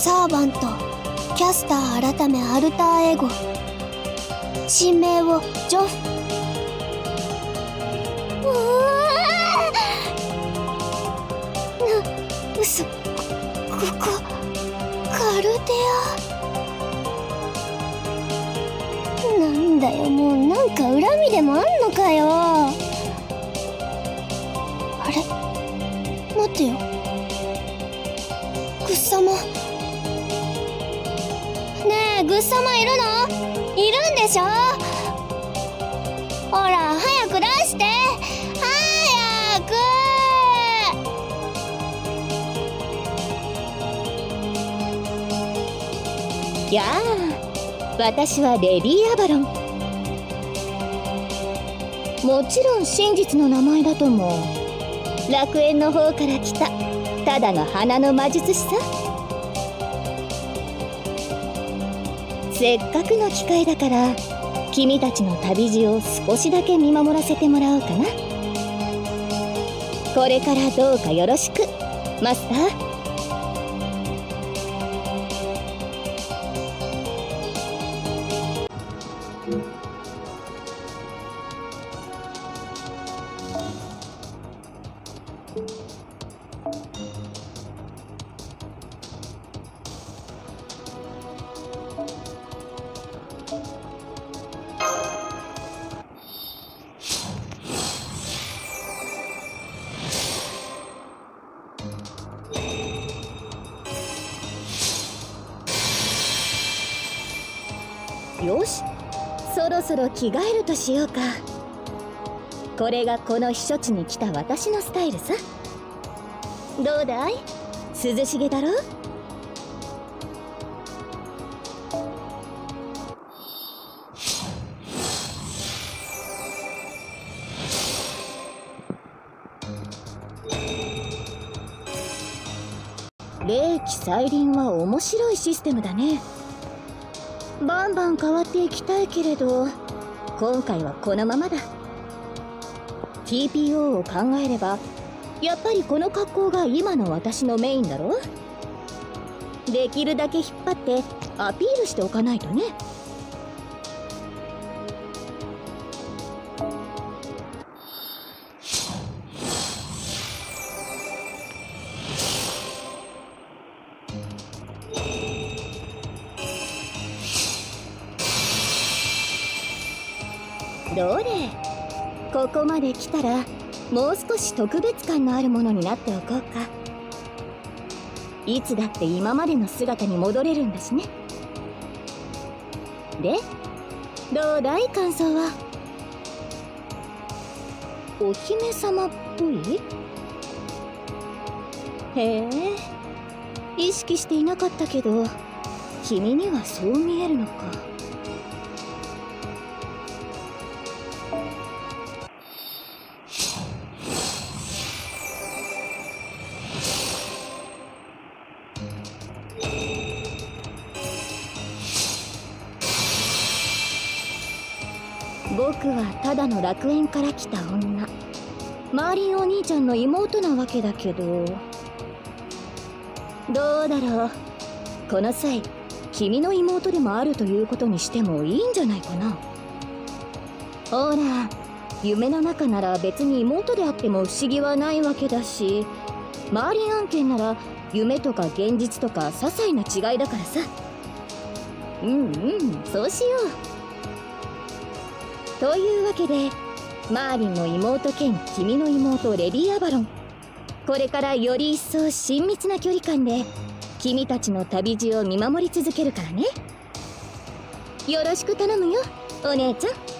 サーバントキャスター改めアルターエゴ。新名をジョフ。うわな嘘。ここカルデア。なんだよもうなんか恨みでもあんのかよ。あれ？待てよ。グッサマグッサマいるのいるんでしょほら早く。出して早くやあ私はレディー・アバロン。もちろん真実の名前だと思う楽園の方から来た。ただの花の魔術師さ。せっかくの機会だから君たちの旅路を少しだけ見守らせてもらおうかな。これからどうかよろしく。マスター。よし。そろそろ着替えるとしようか。これがこの避暑地に来た私のスタイルさ。どうだい？涼しげだろ？霊気再臨は面白いシステムだね。バンバン変わっていきたいけれど今回はこのままだ。TPO を考えればやっぱりこの格好が今の私のメインだろ？できるだけ引っ張ってアピールしておかないとね。どれ。ここまで来たらもう少し特別感のあるものになっておこうか。いつだって今までの姿に戻れるんだしね。でどうだい感想は？お姫様っぽい？へえ。意識していなかったけど君にはそう見えるのか。僕はただの楽園から来た女。マーリンお兄ちゃんの妹なわけだけど。どうだろう。この際君の妹でもあるということにしてもいいんじゃないかな。ほら夢の中なら別に妹であっても不思議はないわけだしマーリン案件なら夢とか現実とか些細な違いだからさ。うんうんそうしよう。というわけでマーリンの妹兼君の妹レディ・アバロン。これからより一層親密な距離感で君たちの旅路を見守り続けるからね。よろしく頼むよお姉ちゃん。